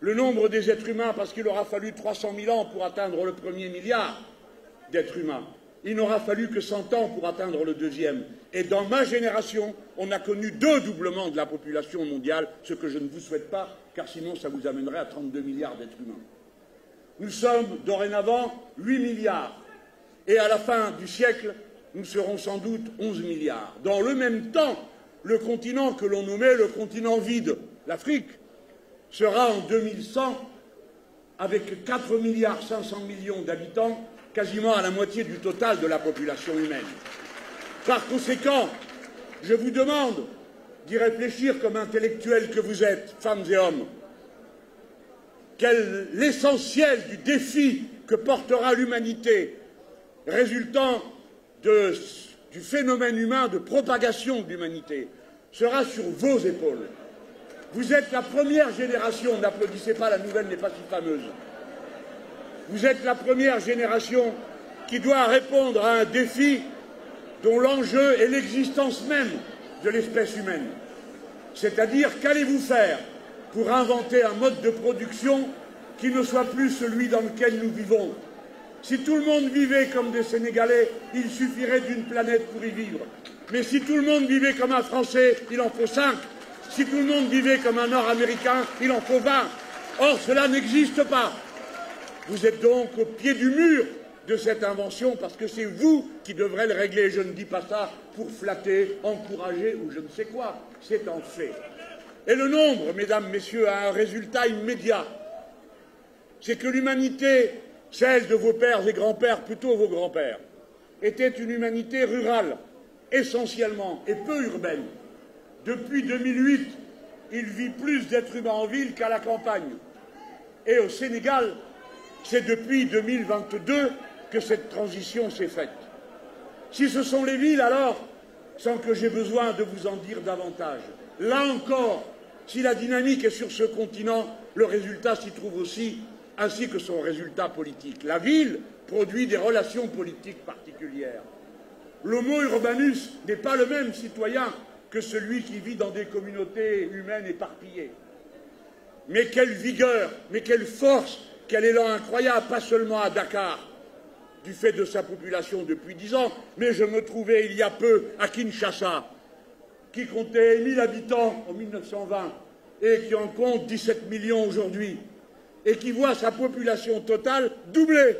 le nombre des êtres humains parce qu'il aura fallu 300 000 ans pour atteindre le premier milliard d'êtres humains. Il n'aura fallu que 100 ans pour atteindre le deuxième. Et dans ma génération, on a connu deux doublements de la population mondiale, ce que je ne vous souhaite pas, car sinon ça vous amènerait à 32 milliards d'êtres humains. Nous sommes dorénavant 8 milliards. Et à la fin du siècle, nous serons sans doute 11 milliards. Dans le même temps, le continent que l'on nommait le continent vide, l'Afrique, sera en 2100, avec 4 milliards 500 millions d'habitants, quasiment à la moitié du total de la population humaine. Par conséquent, je vous demande d'y réfléchir comme intellectuels que vous êtes, femmes et hommes. Quel l'essentiel du défi que portera l'humanité résultant du phénomène humain de propagation de l'humanité? Sera sur vos épaules. Vous êtes la première génération, n'applaudissez pas, la nouvelle n'est pas si fameuse. Vous êtes la première génération qui doit répondre à un défi dont l'enjeu est l'existence même de l'espèce humaine. C'est-à-dire, qu'allez-vous faire pour inventer un mode de production qui ne soit plus celui dans lequel nous vivons? Si tout le monde vivait comme des Sénégalais, il suffirait d'une planète pour y vivre. Mais si tout le monde vivait comme un Français, il en faut cinq. Si tout le monde vivait comme un Nord-Américain, il en faut vingt. Or, cela n'existe pas. Vous êtes donc au pied du mur de cette invention parce que c'est vous qui devrez le régler. Je ne dis pas ça pour flatter, encourager ou je ne sais quoi. C'est un fait. Et le nombre, mesdames, messieurs, a un résultat immédiat. C'est que l'humanité, celle de vos pères et grands-pères, plutôt vos grands-pères, était une humanité rurale, essentiellement, et peu urbaine. Depuis 2008, il vit plus d'êtres humains en ville qu'à la campagne. Et au Sénégal, c'est depuis 2022 que cette transition s'est faite. Si ce sont les villes, alors, sans que j'ai besoin de vous en dire davantage, là encore, si la dynamique est sur ce continent, le résultat s'y trouve aussi, ainsi que son résultat politique. La ville produit des relations politiques particulières. L'homo urbanus n'est pas le même citoyen que celui qui vit dans des communautés humaines éparpillées. Mais quelle vigueur, mais quelle force, quel élan incroyable, pas seulement à Dakar, du fait de sa population depuis dix ans, mais je me trouvais il y a peu à Kinshasa, qui comptait 1000 habitants en 1920 et qui en compte 17 millions aujourd'hui, et qui voit sa population totale doubler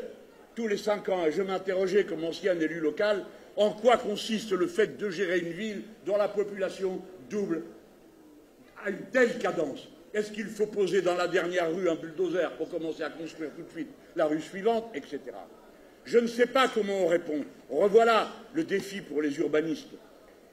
tous les cinq ans. Et je m'interrogeais comme ancien élu local en quoi consiste le fait de gérer une ville dont la population double à une telle cadence? Est-ce qu'il faut poser dans la dernière rue un bulldozer pour commencer à construire tout de suite la rue suivante, etc. Je ne sais pas comment on répond. Revoilà le défi pour les urbanistes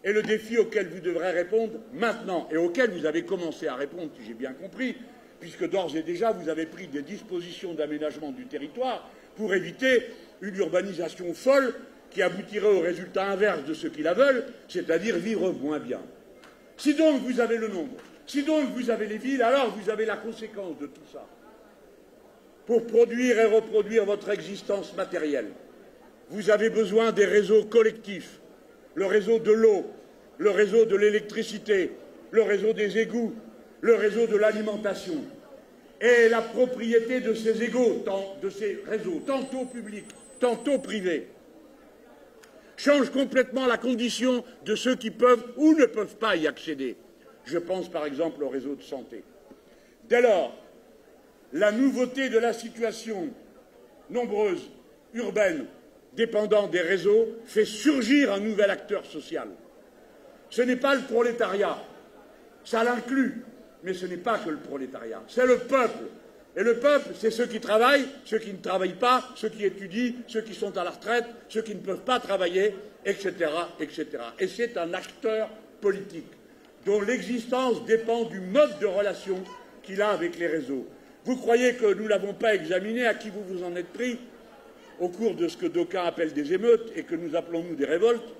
et le défi auquel vous devrez répondre maintenant et auquel vous avez commencé à répondre, si j'ai bien compris, puisque d'ores et déjà vous avez pris des dispositions d'aménagement du territoire pour éviter une urbanisation folle qui aboutirait au résultat inverse de ce qu'ils la veulent, c'est-à-dire vivre moins bien. Si donc vous avez le nombre, si donc vous avez les villes, alors vous avez la conséquence de tout ça pour produire et reproduire votre existence matérielle. Vous avez besoin des réseaux collectifs, le réseau de l'eau, le réseau de l'électricité, le réseau des égouts, le réseau de l'alimentation. Et la propriété de ces égouts, de ces réseaux, tantôt publics, tantôt privés, change complètement la condition de ceux qui peuvent ou ne peuvent pas y accéder. Je pense par exemple au réseau de santé. Dès lors, la nouveauté de la situation, nombreuse, urbaine, dépendant des réseaux, fait surgir un nouvel acteur social. Ce n'est pas le prolétariat, ça l'inclut, mais ce n'est pas que le prolétariat, c'est le peuple. Et le peuple, c'est ceux qui travaillent, ceux qui ne travaillent pas, ceux qui étudient, ceux qui sont à la retraite, ceux qui ne peuvent pas travailler, etc. Et c'est un acteur politique dont l'existence dépend du mode de relation qu'il a avec les réseaux. Vous croyez que nous ne l'avons pas examiné, à qui vous vous en êtes pris au cours de ce que d'aucuns appellent des émeutes et que nous appelons nous des révoltes?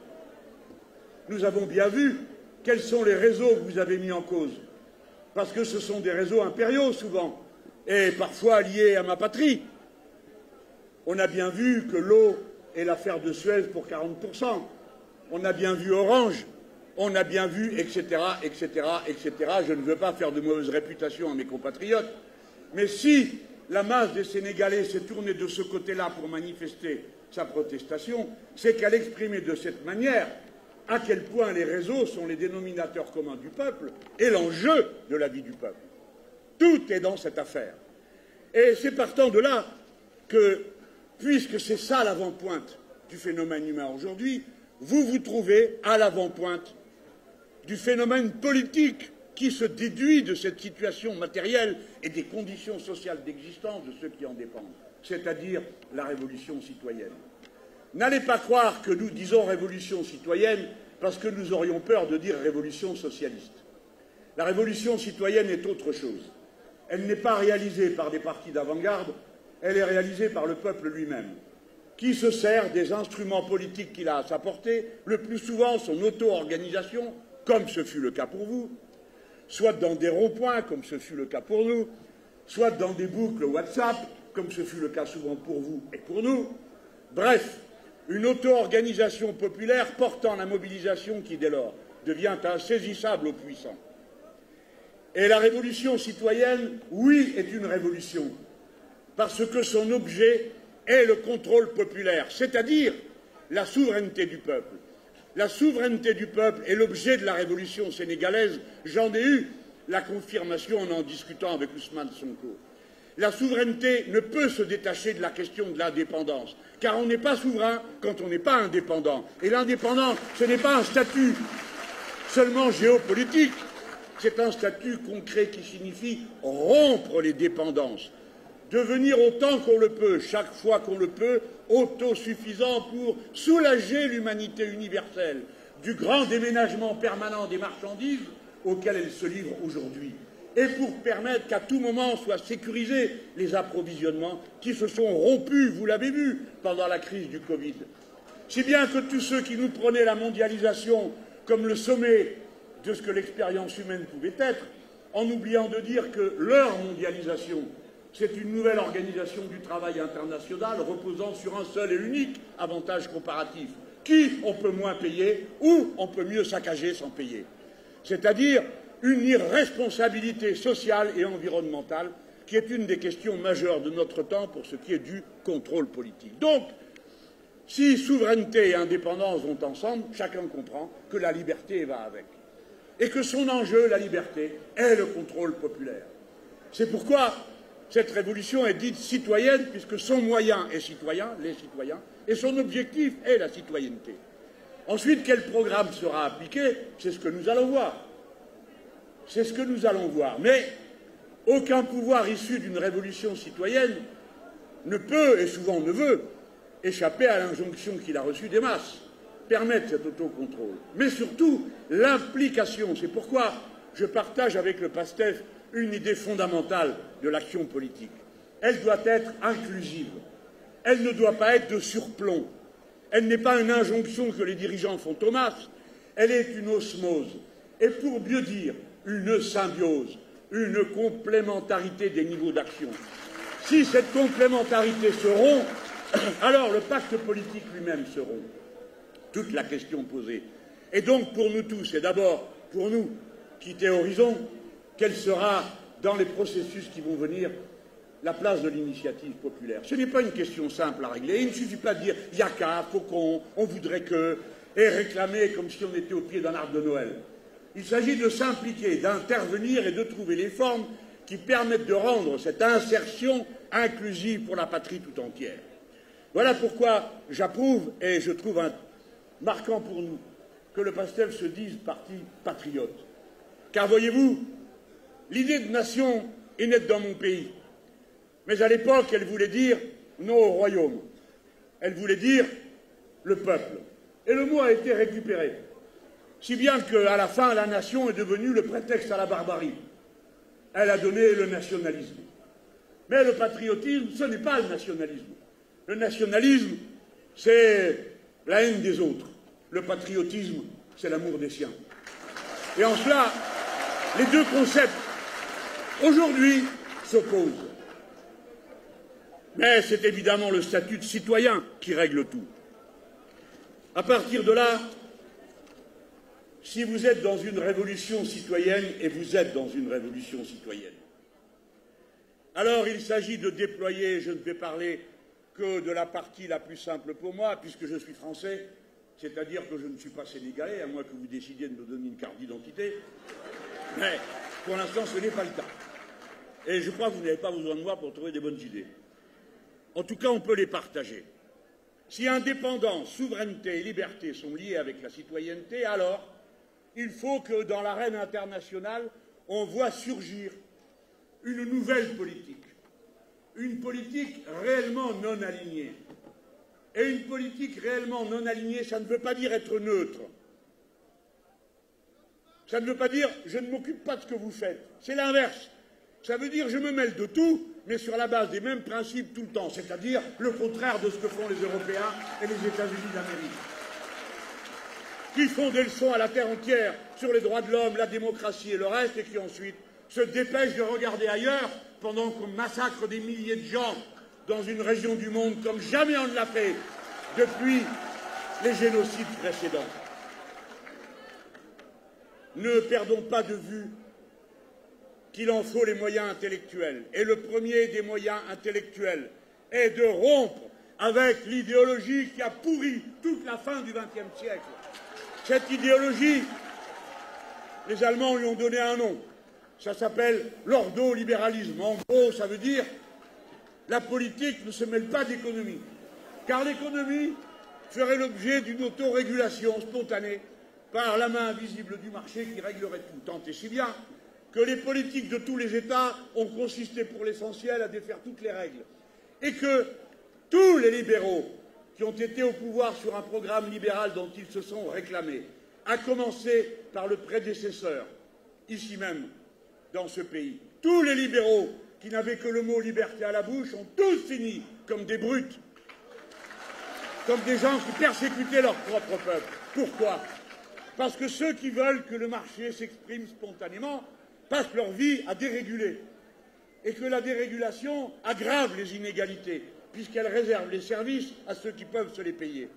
Nous avons bien vu quels sont les réseaux que vous avez mis en cause. Parce que ce sont des réseaux impériaux souvent, et parfois liés à ma patrie. On a bien vu que l'eau est l'affaire de Suez pour 40%. On a bien vu Orange. On a bien vu, etc., etc., etc. Je ne veux pas faire de mauvaise réputation à mes compatriotes, Mais si la masse des Sénégalais s'est tournée de ce côté-là pour manifester sa protestation, c'est qu'elle exprimait de cette manière à quel point les réseaux sont les dénominateurs communs du peuple et l'enjeu de la vie du peuple. Tout est dans cette affaire. Et c'est partant de là que, puisque c'est ça l'avant-pointe du phénomène humain aujourd'hui, vous vous trouvez à l'avant-pointe du phénomène politique qui se déduit de cette situation matérielle et des conditions sociales d'existence de ceux qui en dépendent, c'est-à-dire la révolution citoyenne. N'allez pas croire que nous disons révolution citoyenne parce que nous aurions peur de dire révolution socialiste. La révolution citoyenne est autre chose. Elle n'est pas réalisée par des partis d'avant-garde, elle est réalisée par le peuple lui-même, qui se sert des instruments politiques qu'il a à sa portée, le plus souvent son auto-organisation, comme ce fut le cas pour vous, soit dans des ronds-points, comme ce fut le cas pour nous, soit dans des boucles WhatsApp, comme ce fut le cas souvent pour vous et pour nous. Bref, une auto-organisation populaire portant la mobilisation qui, dès lors, devient insaisissable aux puissants. Et la révolution citoyenne, oui, est une révolution, parce que son objet est le contrôle populaire, c'est-à-dire la souveraineté du peuple. La souveraineté du peuple est l'objet de la révolution sénégalaise. J'en ai eu la confirmation en en discutant avec Ousmane Sonko. La souveraineté ne peut se détacher de la question de l'indépendance, car on n'est pas souverain quand on n'est pas indépendant. Et l'indépendance, ce n'est pas un statut seulement géopolitique, c'est un statut concret qui signifie rompre les dépendances, devenir autant qu'on le peut, chaque fois qu'on le peut, autosuffisant pour soulager l'humanité universelle du grand déménagement permanent des marchandises auquel elle se livre aujourd'hui, et pour permettre qu'à tout moment soient sécurisés les approvisionnements qui se sont rompus, vous l'avez vu, pendant la crise du Covid. Si bien que tous ceux qui nous prenaient la mondialisation comme le sommet de ce que l'expérience humaine pouvait être, en oubliant de dire que leur mondialisation, c'est une nouvelle organisation du travail international reposant sur un seul et unique avantage comparatif. Qui on peut moins payer ou on peut mieux saccager sans payer. C'est-à-dire une irresponsabilité sociale et environnementale qui est une des questions majeures de notre temps pour ce qui est du contrôle politique. Donc, si souveraineté et indépendance vont ensemble, chacun comprend que la liberté va avec et que son enjeu, la liberté, est le contrôle populaire. C'est pourquoi cette révolution est dite citoyenne, puisque son moyen est citoyen, les citoyens, et son objectif est la citoyenneté. Ensuite, quel programme sera appliqué? C'est ce que nous allons voir. C'est ce que nous allons voir. Mais aucun pouvoir issu d'une révolution citoyenne ne peut, et souvent ne veut, échapper à l'injonction qu'il a reçue des masses permettre cet autocontrôle, mais surtout l'implication. C'est pourquoi je partage avec le PASTEF une idée fondamentale de l'action politique. Elle doit être inclusive. Elle ne doit pas être de surplomb. Elle n'est pas une injonction que les dirigeants font aux masses. Elle est une osmose. Et pour mieux dire, une symbiose, une complémentarité des niveaux d'action. Si cette complémentarité se rompt, alors le pacte politique lui-même se rompt toute la question posée. Et donc, pour nous tous, et d'abord pour nous, quitter Horizon, quelle sera, dans les processus qui vont venir, la place de l'initiative populaire Ce n'est pas une question simple à régler. Il ne suffit pas de dire Yaka, Faucon, on voudrait que, et réclamer comme si on était au pied d'un arbre de Noël. Il s'agit de s'impliquer, d'intervenir et de trouver les formes qui permettent de rendre cette insertion inclusive pour la patrie tout entière. Voilà pourquoi j'approuve et je trouve un marquant pour nous que le pastel se dise parti patriote. Car voyez-vous, l'idée de nation est nette dans mon pays. Mais à l'époque, elle voulait dire non au royaume. Elle voulait dire le peuple. Et le mot a été récupéré. Si bien qu'à la fin, la nation est devenue le prétexte à la barbarie. Elle a donné le nationalisme. Mais le patriotisme, ce n'est pas le nationalisme. Le nationalisme, c'est la haine des autres. Le patriotisme, c'est l'amour des siens. Et en cela, les deux concepts, aujourd'hui, s'opposent. Mais c'est évidemment le statut de citoyen qui règle tout. À partir de là, si vous êtes dans une révolution citoyenne, et vous êtes dans une révolution citoyenne, Alors il s'agit de déployer, je ne vais parler que de la partie la plus simple pour moi, puisque je suis français, c'est-à-dire que je ne suis pas sénégalais, à moins que vous décidiez de me donner une carte d'identité. Mais pour l'instant, ce n'est pas le cas. Et je crois que vous n'avez pas besoin de moi pour trouver des bonnes idées. En tout cas, on peut les partager. Si indépendance, souveraineté et liberté sont liés avec la citoyenneté, alors il faut que dans l'arène internationale, on voit surgir une nouvelle politique, une politique réellement non alignée. Et une politique réellement non alignée, ça ne veut pas dire être neutre. Ça ne veut pas dire je ne m'occupe pas de ce que vous faites. C'est l'inverse. Ça veut dire je me mêle de tout, mais sur la base des mêmes principes tout le temps, c'est-à-dire le contraire de ce que font les Européens et les États-Unis d'Amérique, qui font des leçons à la terre entière sur les droits de l'homme, la démocratie et le reste, et qui ensuite se dépêchent de regarder ailleurs pendant qu'on massacre des milliers de gens dans une région du monde comme jamais on ne l'a fait depuis les génocides précédents. Ne perdons pas de vue qu'il en faut les moyens intellectuels. Et le premier des moyens intellectuels est de rompre avec l'idéologie qui a pourri toute la fin du XXe siècle. Cette idéologie, les Allemands lui ont donné un nom. Ça s'appelle l'ordolibéralisme. En gros, ça veut dire la politique ne se mêle pas d'économie. Car l'économie ferait l'objet d'une autorégulation spontanée par la main invisible du marché qui réglerait tout. Tant et si bien que les politiques de tous les États ont consisté pour l'essentiel à défaire toutes les règles. Et que tous les libéraux qui ont été au pouvoir sur un programme libéral dont ils se sont réclamés, à commencer par le prédécesseur, ici même, dans ce pays, tous les libéraux qui n'avaient que le mot liberté à la bouche ont tous fini comme des brutes, comme des gens qui persécutaient leur propre peuple. Pourquoi? Parce que ceux qui veulent que le marché s'exprime spontanément passent leur vie à déréguler et que la dérégulation aggrave les inégalités puisqu'elle réserve les services à ceux qui peuvent se les payer.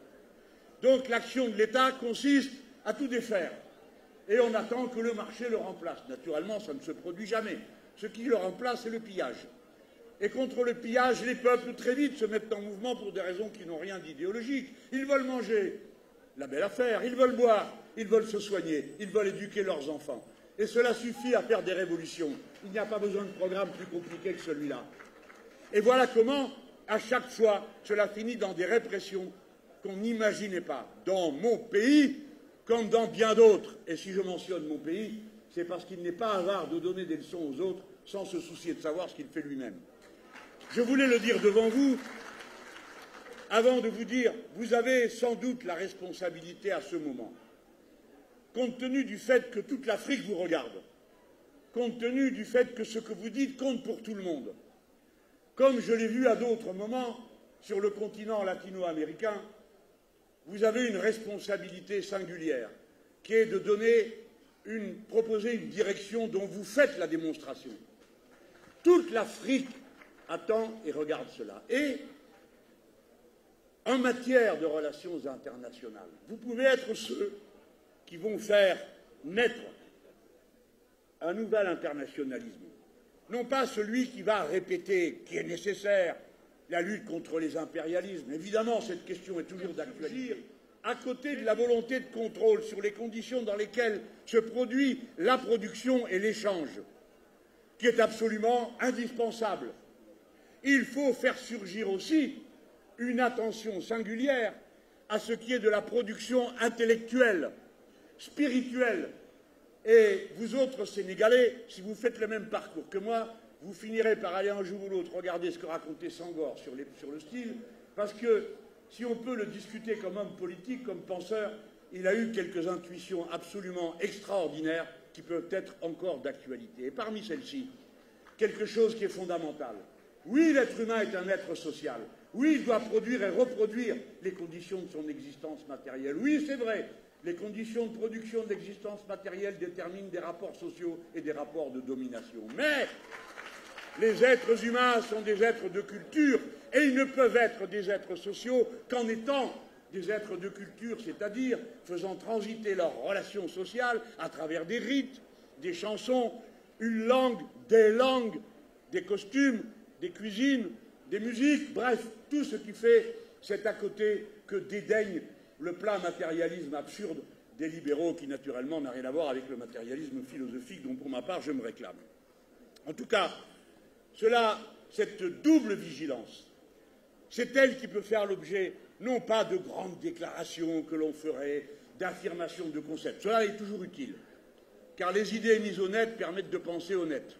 Donc l'action de l'État consiste à tout défaire et on attend que le marché le remplace. Naturellement, ça ne se produit jamais. Ce qui le remplace, c'est le pillage. Et contre le pillage, les peuples très vite se mettent en mouvement pour des raisons qui n'ont rien d'idéologique. Ils veulent manger, la belle affaire, ils veulent boire, ils veulent se soigner, ils veulent éduquer leurs enfants. Et cela suffit à faire des révolutions. Il n'y a pas besoin de programme plus compliqué que celui-là. Et voilà comment, à chaque fois, cela finit dans des répressions qu'on n'imaginait pas. Dans mon pays, comme dans bien d'autres. Et si je mentionne mon pays, c'est parce qu'il n'est pas avare de donner des leçons aux autres sans se soucier de savoir ce qu'il fait lui-même. Je voulais le dire devant vous, avant de vous dire, vous avez sans doute la responsabilité à ce moment compte tenu du fait que toute l'Afrique vous regarde, compte tenu du fait que ce que vous dites compte pour tout le monde, comme je l'ai vu à d'autres moments sur le continent latino-américain, vous avez une responsabilité singulière, qui est de proposer une direction dont vous faites la démonstration. Toute l'Afrique attend et regarde cela. Et en matière de relations internationales, vous pouvez être ceux qui vont faire naître un nouvel internationalisme. Non pas celui qui va répéter, qui est nécessaire, la lutte contre les impérialismes. Évidemment, cette question est toujours d'actualité. À côté de la volonté de contrôle sur les conditions dans lesquelles se produit la production et l'échange, qui est absolument indispensable, il faut faire surgir aussi une attention singulière à ce qui est de la production intellectuelle, spirituel. Et vous autres Sénégalais, si vous faites le même parcours que moi, vous finirez par aller un jour ou l'autre regarder ce que racontait Sangor sur, le style, parce que si on peut le discuter comme homme politique, comme penseur, il a eu quelques intuitions absolument extraordinaires qui peuvent être encore d'actualité. Et parmi celles-ci, quelque chose qui est fondamental. Oui, l'être humain est un être social. Oui, il doit produire et reproduire les conditions de son existence matérielle. Oui, c'est vrai, les conditions de production de l'existence matérielle déterminent des rapports sociaux et des rapports de domination. Mais les êtres humains sont des êtres de culture et ils ne peuvent être des êtres sociaux qu'en étant des êtres de culture, c'est-à-dire faisant transiter leurs relations sociales à travers des rites, des chansons, une langue, des langues des costumes, des cuisines, des musiques, bref, tout ce qui fait cet à côté que dédaigne le plat matérialisme absurde des libéraux qui, naturellement, n'a rien à voir avec le matérialisme philosophique dont, pour ma part, je me réclame. En tout cas, cela, cette double vigilance, c'est elle qui peut faire l'objet non pas de grandes déclarations que l'on ferait, d'affirmations de concepts. Cela est toujours utile, car les idées mises au permettent de penser honnête.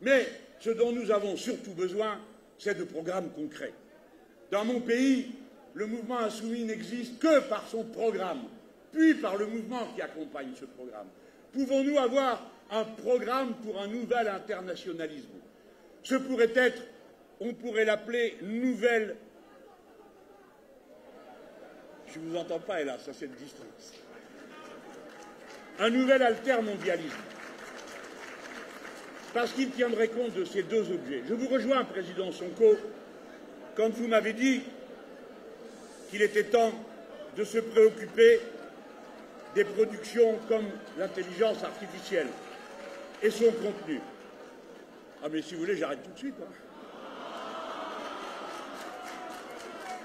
Mais ce dont nous avons surtout besoin, c'est de programmes concrets. Dans mon pays, le mouvement insoumis n'existe que par son programme, puis par le mouvement qui accompagne ce programme. Pouvons-nous avoir un programme pour un nouvel internationalisme? Ce pourrait être, on pourrait l'appeler nouvelle. Je ne vous entends pas, hélas, à cette distance. Un nouvel altermondialisme. Parce qu'il tiendrait compte de ces deux objets. Je vous rejoins, Président Sonko, quand vous m'avez dit qu'il était temps de se préoccuper des productions comme l'intelligence artificielle et son contenu. Ah mais si vous voulez, j'arrête tout de suite. Hein.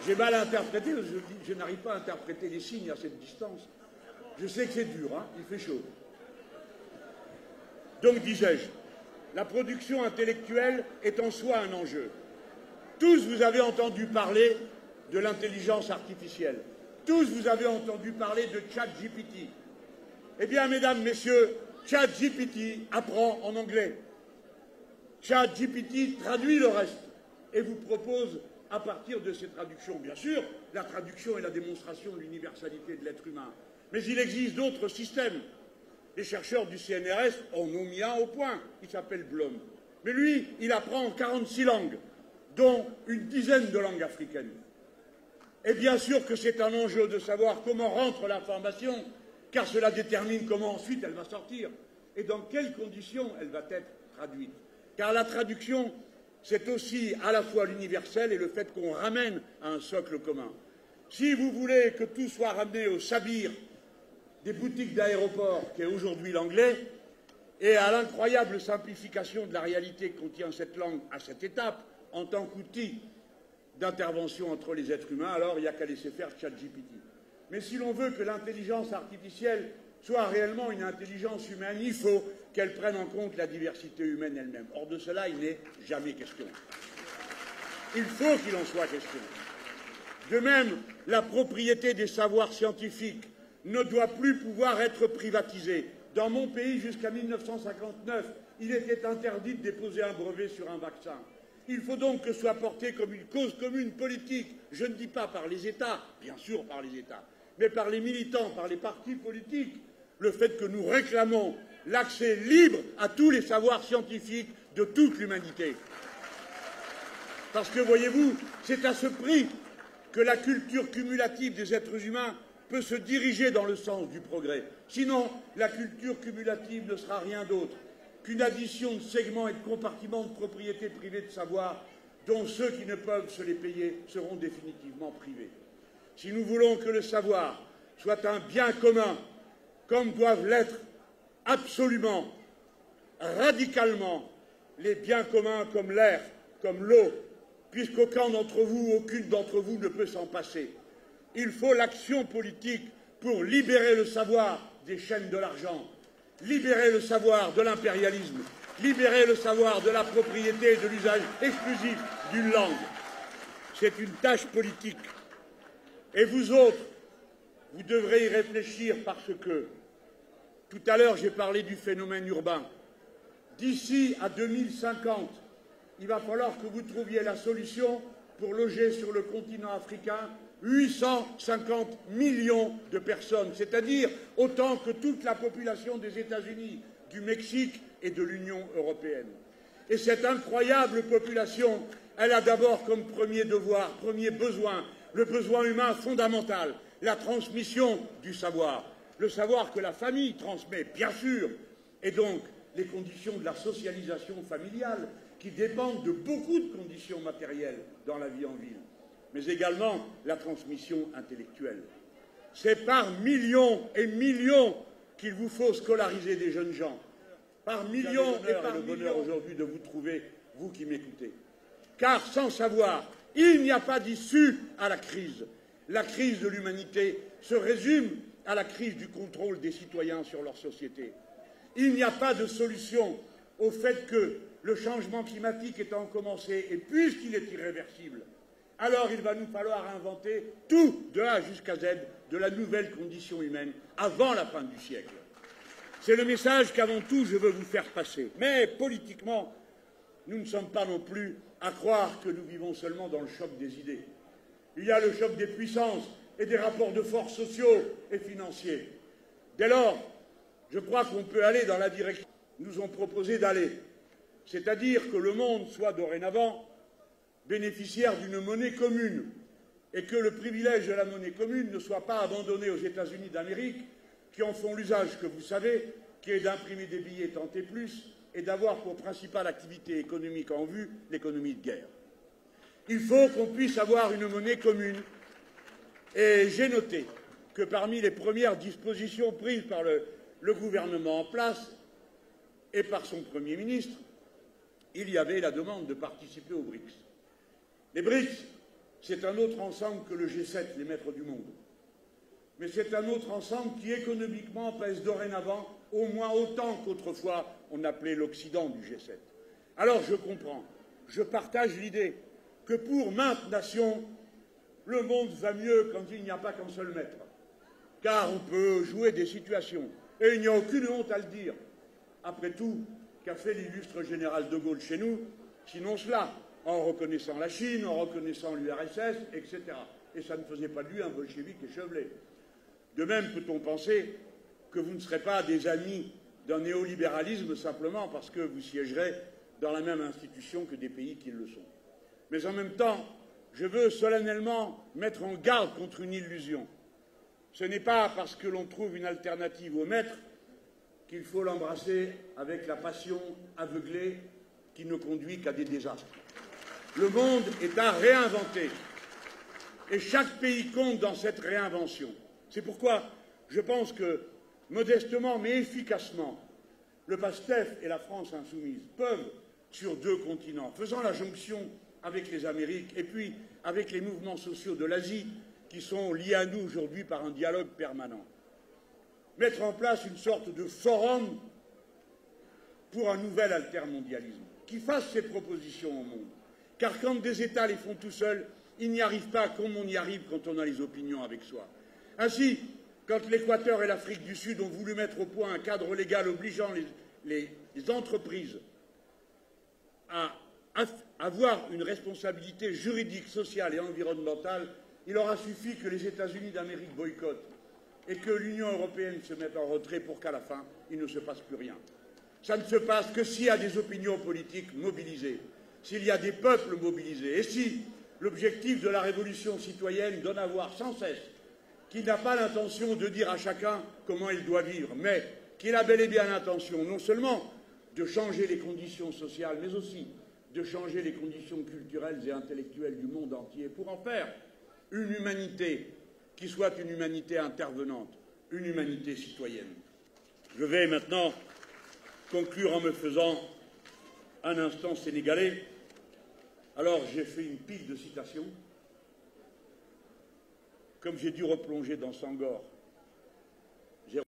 J'ai mal interprété, je, je n'arrive pas à interpréter les signes à cette distance. Je sais que c'est dur, hein, il fait chaud. Donc, disais-je, la production intellectuelle est en soi un enjeu. Tous vous avez entendu parler de l'intelligence artificielle. Tous vous avez entendu parler de ChatGPT. Eh bien, mesdames, messieurs, ChatGPT apprend en anglais. ChatGPT traduit le reste et vous propose, à partir de ces traductions, bien sûr, la traduction est la démonstration de l'universalité de l'être humain. Mais il existe d'autres systèmes. Les chercheurs du CNRS en ont mis un au point. Il s'appelle Blom. Mais lui, il apprend en 46 langues, dont une dizaine de langues africaines. Et bien sûr que c'est un enjeu de savoir comment rentre l'information, car cela détermine comment ensuite elle va sortir et dans quelles conditions elle va être traduite. Car la traduction, c'est aussi à la fois l'universel et le fait qu'on ramène à un socle commun. Si vous voulez que tout soit ramené au sabir des boutiques d'aéroport qu'est aujourd'hui l'anglais, et à l'incroyable simplification de la réalité que contient cette langue à cette étape, en tant qu'outil d'intervention entre les êtres humains, alors il n'y a qu'à laisser faire ChatGPT. Mais si l'on veut que l'intelligence artificielle soit réellement une intelligence humaine, il faut qu'elle prenne en compte la diversité humaine elle-même. Or de cela, il n'est jamais question. Il faut qu'il en soit question. De même, la propriété des savoirs scientifiques ne doit plus pouvoir être privatisée. Dans mon pays, jusqu'à 1959, il était interdit de déposer un brevet sur un vaccin. Il faut donc que soit porté comme une cause commune politique, je ne dis pas par les États, bien sûr par les États, mais par les militants, par les partis politiques, le fait que nous réclamons l'accès libre à tous les savoirs scientifiques de toute l'humanité. Parce que, voyez-vous, c'est à ce prix que la culture cumulative des êtres humains peut se diriger dans le sens du progrès. Sinon, la culture cumulative ne sera rien d'autre qu'une addition de segments et de compartiments de propriété privée de savoir dont ceux qui ne peuvent se les payer seront définitivement privés. Si nous voulons que le savoir soit un bien commun, comme doivent l'être absolument, radicalement, les biens communs comme l'air, comme l'eau, puisqu'aucun d'entre vous, aucune d'entre vous ne peut s'en passer. Il faut l'action politique pour libérer le savoir des chaînes de l'argent, libérer le savoir de l'impérialisme, libérer le savoir de la propriété et de l'usage exclusif d'une langue. C'est une tâche politique. Et vous autres, vous devrez y réfléchir parce que, tout à l'heure j'ai parlé du phénomène urbain, d'ici à 2050, il va falloir que vous trouviez la solution pour loger sur le continent africain 850 millions de personnes, c'est-à-dire autant que toute la population des États-Unis, du Mexique et de l'Union européenne. Et cette incroyable population, elle a d'abord comme premier devoir, premier besoin, le besoin humain fondamental, la transmission du savoir, le savoir que la famille transmet, bien sûr, et donc les conditions de la socialisation familiale qui dépendent de beaucoup de conditions matérielles dans la vie en ville mais également la transmission intellectuelle. C'est par millions et millions qu'il vous faut scolariser des jeunes gens. Par millions et par le bonheur aujourd'hui de vous trouver vous qui m'écoutez. Car sans savoir, il n'y a pas d'issue à la crise. La crise de l'humanité se résume à la crise du contrôle des citoyens sur leur société. Il n'y a pas de solution au fait que le changement climatique étant commencé, et puisqu'il est irréversible, alors il va nous falloir inventer tout, de A jusqu'à Z, de la nouvelle condition humaine avant la fin du siècle. C'est le message qu'avant tout je veux vous faire passer. Mais politiquement, nous ne sommes pas non plus à croire que nous vivons seulement dans le choc des idées. Il y a le choc des puissances et des rapports de force sociaux et financiers. Dès lors, je crois qu'on peut aller dans la direction que nous ont proposé d'aller, c'est-à-dire que le monde soit dorénavant bénéficiaire d'une monnaie commune et que le privilège de la monnaie commune ne soit pas abandonné aux États-Unis d'Amérique, qui en font l'usage que vous savez, qui est d'imprimer des billets tant et plus et d'avoir pour principale activité économique en vue l'économie de guerre. Il faut qu'on puisse avoir une monnaie commune. Et j'ai noté que parmi les premières dispositions prises par le, gouvernement en place et par son Premier ministre, il y avait la demande de participer aux BRICS. Les BRICS, c'est un autre ensemble que le G7, les maîtres du monde. Mais c'est un autre ensemble qui économiquement pèse dorénavant au moins autant qu'autrefois on appelait l'Occident du G7. Alors je comprends, je partage l'idée que pour maintes nations, le monde va mieux quand il n'y a pas qu'un seul maître. Car on peut jouer des situations. Et il n'y a aucune honte à le dire. Après tout, qu'a fait l'illustre général de Gaulle chez nous, sinon cela, en reconnaissant la Chine, en reconnaissant l'URSS, etc. Et ça ne faisait pas de lui un bolchevique échevelé. De même peut-on penser que vous ne serez pas des amis d'un néolibéralisme simplement parce que vous siégerez dans la même institution que des pays qui le sont. Mais en même temps, je veux solennellement mettre en garde contre une illusion. Ce n'est pas parce que l'on trouve une alternative au maître qu'il faut l'embrasser avec la passion aveuglée qui ne conduit qu'à des désastres. Le monde est à réinventer et chaque pays compte dans cette réinvention. C'est pourquoi je pense que modestement mais efficacement, le PASTEF et la France insoumise peuvent, sur deux continents, faisant la jonction avec les Amériques et puis avec les mouvements sociaux de l'Asie qui sont liés à nous aujourd'hui par un dialogue permanent, mettre en place une sorte de forum pour un nouvel altermondialisme qui fasse ses propositions au monde. Car quand des États les font tout seuls, ils n'y arrivent pas comme on y arrive quand on a les opinions avec soi. Ainsi, quand l'Équateur et l'Afrique du Sud ont voulu mettre au point un cadre légal obligeant les, entreprises à, avoir une responsabilité juridique, sociale et environnementale, il aura suffi que les États-Unis d'Amérique boycottent et que l'Union européenne se mette en retrait pour qu'à la fin, il ne se passe plus rien. Ça ne se passe que s'il y a des opinions politiques mobilisées, s'il y a des peuples mobilisés, et si l'objectif de la révolution citoyenne donne à voir sans cesse qui n'a pas l'intention de dire à chacun comment il doit vivre, mais qu'il a bel et bien l'intention non seulement de changer les conditions sociales, mais aussi de changer les conditions culturelles et intellectuelles du monde entier pour en faire une humanité qui soit une humanité intervenante, une humanité citoyenne. Je vais maintenant conclure en me faisant un instant sénégalais. Alors j'ai fait une pile de citations comme j'ai dû replonger dans Sangor